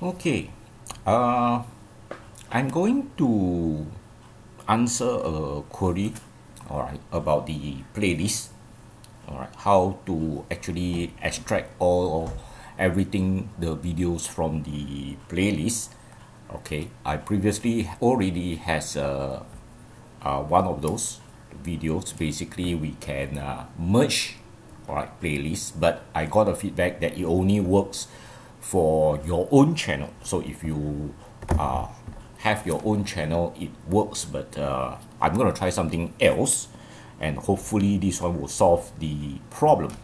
Okay, uh, I'm going to answer a query, all right, about the playlist, all right, how to actually extract all of everything, the videos from the playlist. Okay, I previously already has uh, uh, one of those videos. Basically, we can uh, merge, all right, playlist, but I got a feedback that it only works for your own channel. So if you uh, have your own channel it works but uh, I'm gonna try something else and hopefully this one will solve the problem.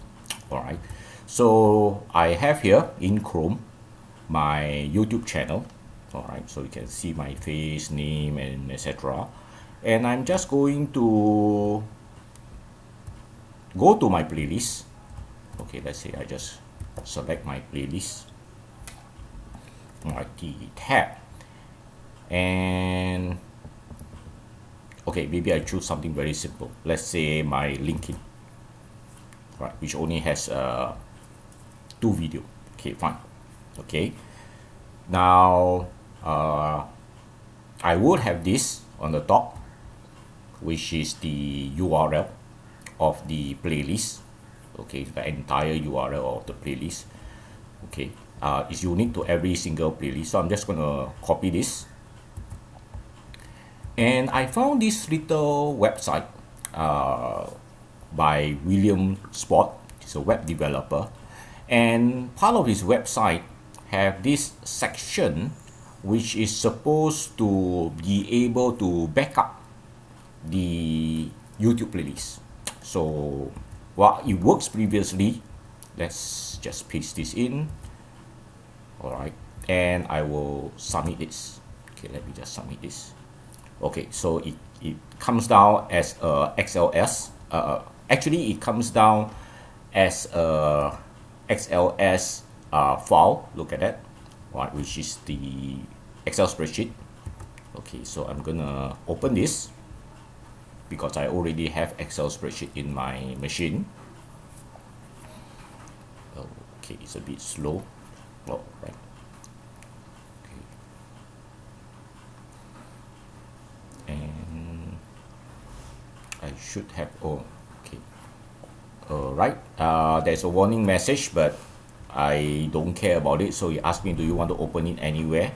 Alright. So I have here in Chrome my YouTube channel. Alright so you can see my face name and etc and I'm just going to go to my playlist. Okay let's say I just select my playlist the tab and okay maybe I choose something very simple. Let's say my LinkedIn right which only has uh, two video. Okay fine. Okay. Now uh, I would have this on the top which is the URL of the playlist. Okay the entire URL of the playlist okay uh, is unique to every single playlist so I'm just gonna copy this. And I found this little website uh, by William Spot he's a web developer. And part of his website have this section which is supposed to be able to backup the YouTube playlist. So while it works previously let's just paste this in. Alright and I will submit this. Okay let me just submit this. Okay so it, it comes down as a XLS uh, actually it comes down as a XLS uh, file. Look at that. Right which is the Excel spreadsheet. Okay so I'm gonna open this because I already have Excel spreadsheet in my machine okay it's a bit slow. Oh right. Okay. And I should have oh okay. Alright uh, there's a warning message but I don't care about it. So he asked me do you want to open it anywhere?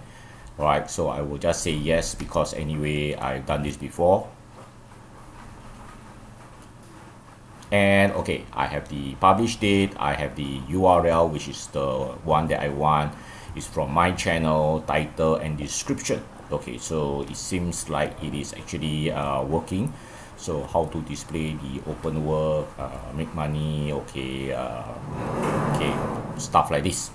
Right so I will just say yes because anyway I've done this before and okay I have the publish date I have the URL which is the one that I want is from my channel title and description. Okay so it seems like it is actually uh, working. So how to display the open work uh, make money okay uh, okay stuff like this.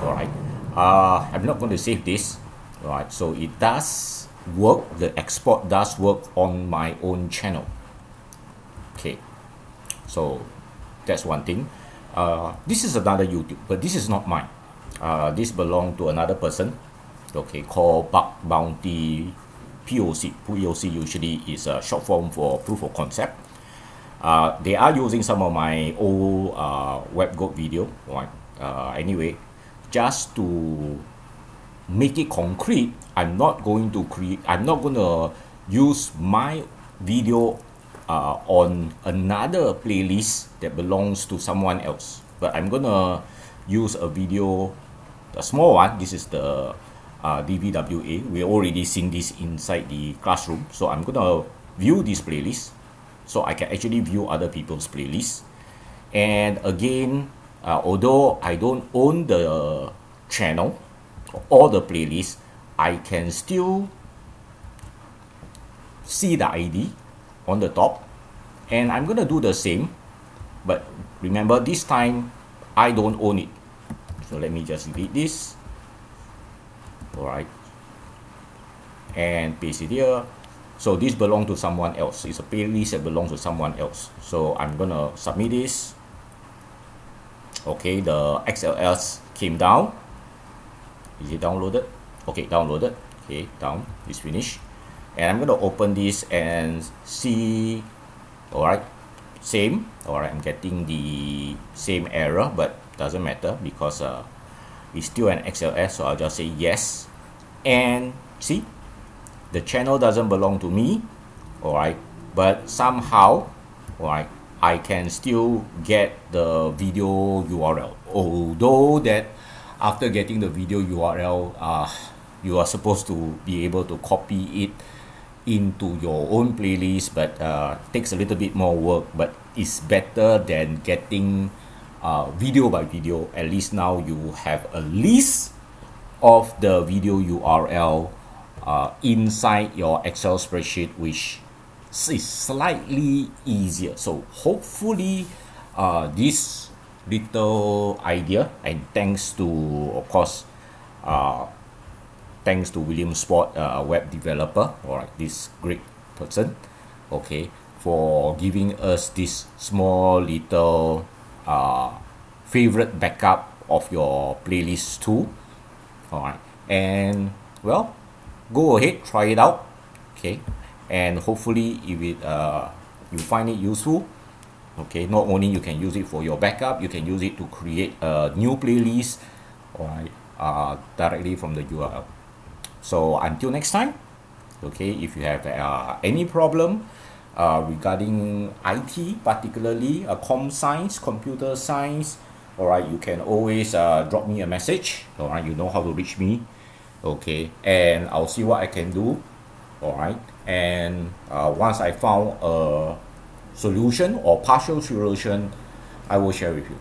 All right uh, I'm not going to save this. Right so it does work the export does work on my own channel. Okay so that's one thing. Uh, this is another YouTube but this is not mine. Uh, this belong to another person. Okay called bug bounty POC POC usually is a short form for proof of concept. Uh, they are using some of my old uh, WebGoat video right? Uh, anyway just to make it concrete I'm not going to create I'm not going to use my video uh, on another playlist that belongs to someone else. But I'm gonna use a video a small one. This is the uh, DVWA we already seen this inside the classroom. So I'm gonna view this playlist so I can actually view other people's playlists and again uh, although I don't own the channel or the playlist I can still see the ID on the top. And I'm gonna do the same but remember this time I don't own it. So let me just delete this. Alright. And paste it here. So this belongs to someone else. It's a playlist that belongs to someone else. So I'm gonna submit this. Okay the XLS came down. Is it downloaded? Okay downloaded. Okay down. Is finished and I'm going to open this and see alright same. Alright I'm getting the same error but doesn't matter because uh, is still an XLS so I'll just say yes. And see the channel doesn't belong to me alright but somehow alright I can still get the video URL although that after getting the video URL uh, you are supposed to be able to copy it into your own playlist but uh, takes a little bit more work but it's better than getting uh, video by video. At least now you have a list of the video URL uh, inside your Excel spreadsheet which is slightly easier. So hopefully uh, this little idea and thanks to of course uh, thanks to William Sport uh, a web developer or this great person okay for giving us this small little uh, favorite backup of your playlist too alright and well go ahead try it out okay and hopefully if it uh, you find it useful okay not only you can use it for your backup you can use it to create a new playlist alright uh, directly from the URL so until next time okay if you have uh, any problem uh, regarding IT particularly uh, com science computer science alright you can always uh, drop me a message alright you know how to reach me okay and I'll see what I can do alright and uh, once I found a solution or partial solution I will share with you